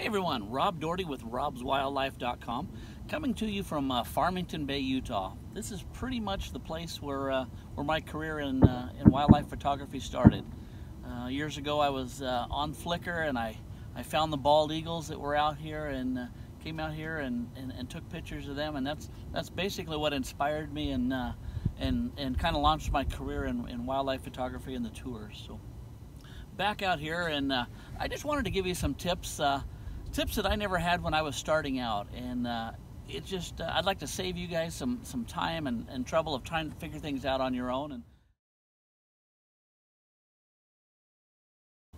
Hey everyone, Rob Doherty with robswildlife.com coming to you from uh, Farmington Bay, Utah. This is pretty much the place where, uh, where my career in, uh, in wildlife photography started. Uh, years ago I was uh, on Flickr and I, I found the bald eagles that were out here and uh, came out here and, and, and, took pictures of them and that's, that's basically what inspired me and, and, and kind of launched my career in, in wildlife photography and the tours. So back out here and I just wanted to give you some tips tips that I never had when I was starting out. And uh, it just, uh, I'd like to save you guys some, some time and, and trouble of trying to figure things out on your own. And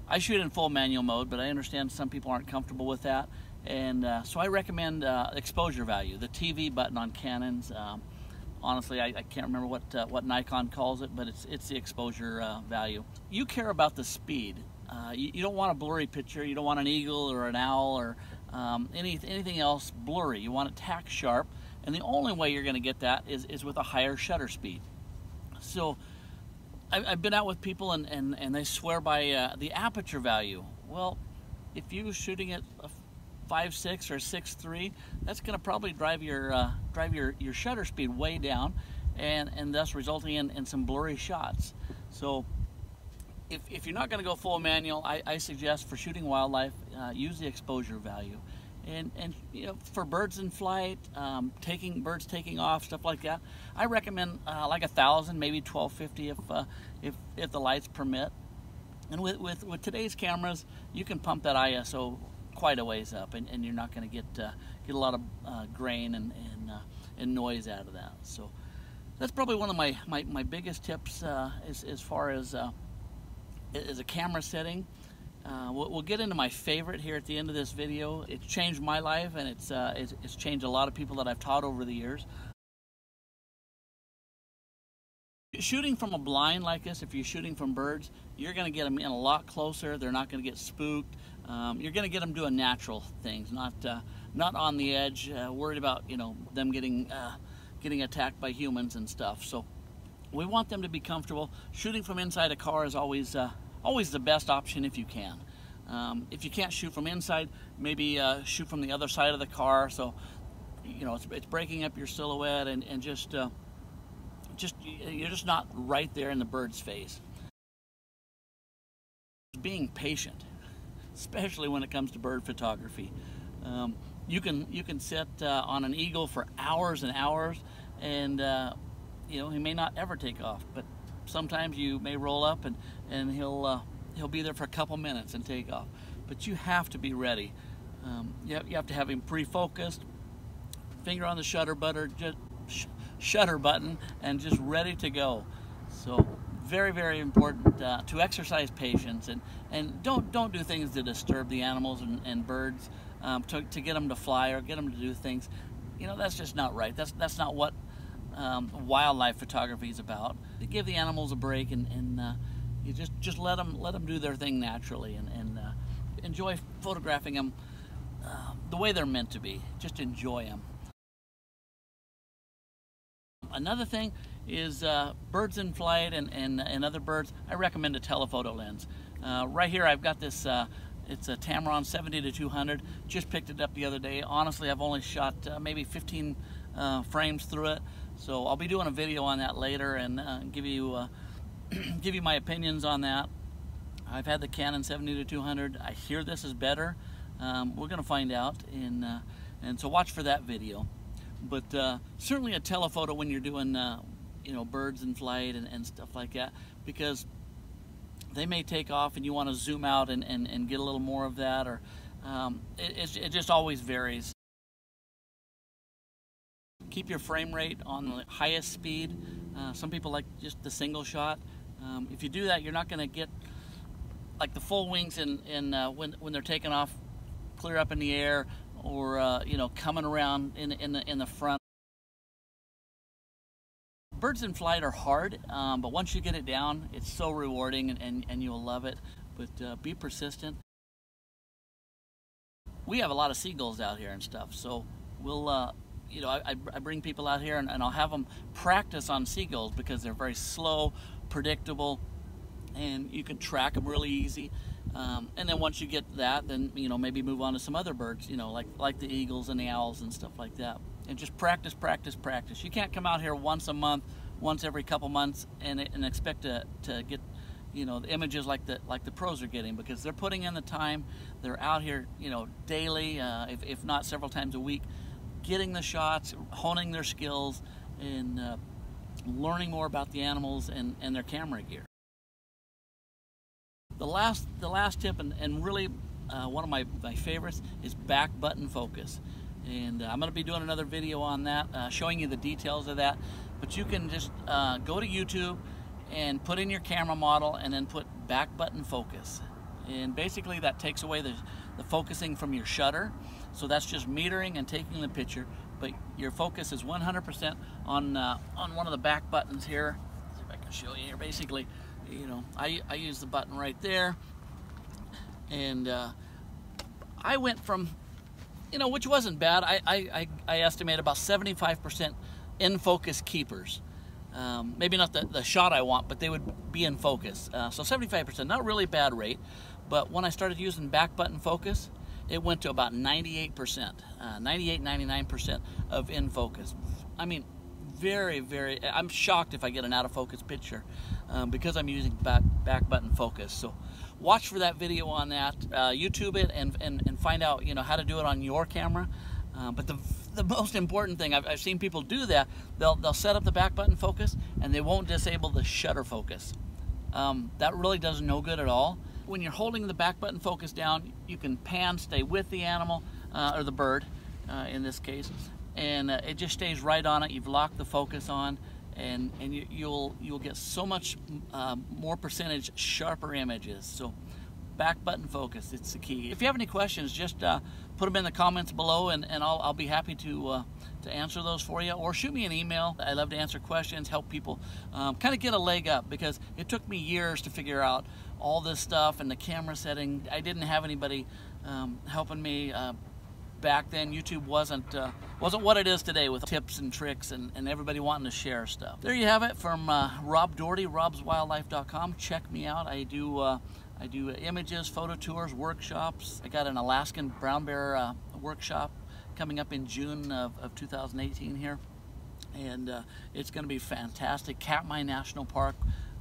I shoot in full manual mode, but I understand some people aren't comfortable with that. And uh, so I recommend uh, exposure value, the TV button on Canons. Um, honestly, I, I, can't remember what uh, what Nikon calls it, but it's it's the exposure uh, value. You care about the speed. Uh, you, you, don't want a blurry picture. You don't want an eagle or an owl or um, any, anything else blurry. You want it tack sharp. And the only way you're going to get that is, is with a higher shutter speed. So I, I've been out with people and, and, and they swear by uh, the aperture value. Well, if you're shooting at a 5.6 or 6.3, that's going to probably drive your uh, drive your, your shutter speed way down and, and thus resulting in, in some blurry shots. So if, if you're not going to go full manual, I, I, suggest for shooting wildlife, uh, use the exposure value. And, and you know, for birds in flight, um, taking birds taking off, stuff like that, I recommend uh, like a thousand, maybe 1250 if, uh, if, if the lights permit. And with, with, with today's cameras, you can pump that ISO quite a ways up, and, and you're not going to get uh, get a lot of uh, grain and and, uh, and noise out of that. So that's probably one of my my, my biggest tips as as far as is a camera setting. Uh, we'll, we'll, get into my favorite here at the end of this video. It's changed my life and it's, uh, it's, it's changed a lot of people that I've taught over the years. Shooting from a blind like this, if you're shooting from birds, you're going to get them in a lot closer. They're not going to get spooked. Um, you're going to get them doing natural things, not uh, not on the edge, uh, worried about you know them getting uh, getting attacked by humans and stuff. So we want them to be comfortable. Shooting from inside a car is always uh, always the best option if you can. Um, if you can't shoot from inside, maybe uh, shoot from the other side of the car. So, you know, it's, it's breaking up your silhouette and, and just, uh, just you're just not right there in the bird's face. Being patient, especially when it comes to bird photography. Um, you can you can sit uh, on an eagle for hours and hours, and uh, you know he may not ever take off, but sometimes you may roll up and, and he'll, uh, he'll be there for a couple minutes and take off. But you have to be ready. Um, you, have, you have to have him pre-focused, finger on the shutter button, just sh shutter button, and just ready to go. So very, very important uh, to exercise patience and, and don't, don't do things to disturb the animals and, and birds um, to, to get them to fly or get them to do things. You know, that's just not right. That's, that's not what um, wildlife photography is about. To give the animals a break and, and uh, you just just let them let them do their thing naturally and, and uh, enjoy photographing them uh, the way they're meant to be. Just enjoy them. Another thing is uh, birds in flight and, and, and other birds. I recommend a telephoto lens. Uh, right here I've got this uh, it's a Tamron 70 to 200. Just picked it up the other day. Honestly, I've only shot uh, maybe 15 uh, frames through it. So I'll be doing a video on that later and uh, give you uh, give you my opinions on that. I've had the Canon 70 to 200. I hear this is better. Um, we're going to find out, and uh, and so watch for that video. But uh, certainly a telephoto when you're doing uh, you know birds in flight and, and stuff like that, because they may take off and you want to zoom out and, and, and get a little more of that, or um, it, it just always varies. Keep your frame rate on the highest speed. Uh, some people like just the single shot. Um, if you do that, you're not going to get like the full wings in, in uh, when, when they're taking off clear up in the air or uh, you know coming around in, in, the, in the front. Birds in flight are hard, um, but once you get it down, it's so rewarding and, and, and you'll love it. But uh, be persistent. We have a lot of seagulls out here and stuff, so we'll uh, you know, I, I bring people out here and, and I'll have them practice on seagulls because they're very slow, predictable, and you can track them really easy. Um, and then once you get that, then you know maybe move on to some other birds, you know, like like the eagles and the owls and stuff like that. And just practice, practice, practice. You can't come out here once a month, once every couple months, and, and expect to, to get you know the images like the like the pros are getting because they're putting in the time. They're out here, you know, daily, uh, if, if not several times a week, getting the shots, honing their skills, and uh, learning more about the animals and, and their camera gear. The last, the last tip, and, and really uh, one of my, my favorites, is back button focus. And uh, I'm going to be doing another video on that, uh, showing you the details of that. But you can just uh, go to YouTube and put in your camera model and then put back button focus. And basically that takes away the, the focusing from your shutter. So that's just metering and taking the picture. But your focus is 100% on, uh, on one of the back buttons here. Let's see if I can show you here. Basically, you know, I, I use the button right there. And uh, I went from, you know, which wasn't bad. I, I, I estimate about 75% in focus keepers. Um, maybe not the, the shot I want, but they would be in focus. Uh, so 75%, not really a bad rate. But when I started using back button focus, it went to about 98%, uh, 98, 99% of in focus. I mean, very, very, I'm shocked if I get an out of focus picture um, because I'm using back, back button focus. So watch for that video on that, uh, YouTube it and, and, and find out, you know, how to do it on your camera. Uh, but the, the most important thing, I've, I've seen people do that, they'll, they'll set up the back button focus and they won't disable the shutter focus. Um, that really does no good at all when you're holding the back button focus down, you can pan, stay with the animal, uh, or the bird uh, in this case, and uh, it just stays right on it. You've locked the focus on, and, and you, will you'll, you'll get so much uh, more percentage sharper images. So back button focus, it's the key. If you have any questions, just uh, put them in the comments below and, and I'll, I'll be happy to, uh, to answer those for you or shoot me an email. I love to answer questions, help people um, kind of get a leg up because it took me years to figure out all this stuff and the camera setting. I didn't have anybody um, helping me uh, back then. YouTube wasn't uh, wasn't what it is today with tips and tricks and, and everybody wanting to share stuff. There you have it from uh, Rob Doherty, robswildlife.com. Check me out. I do uh, I do images, photo tours, workshops. I got an Alaskan brown bear uh, workshop coming up in June of, of 2018 here. And uh, it's going to be fantastic. Katmai National Park,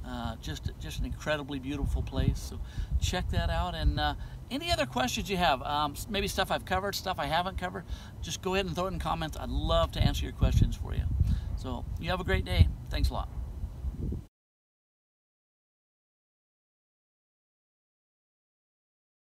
uh, just, just an incredibly beautiful place. So check that out. And uh, any other questions you have, um, maybe stuff I've covered, stuff I haven't covered, just go ahead and throw it in comments. I'd love to answer your questions for you. So you have a great day. Thanks a lot.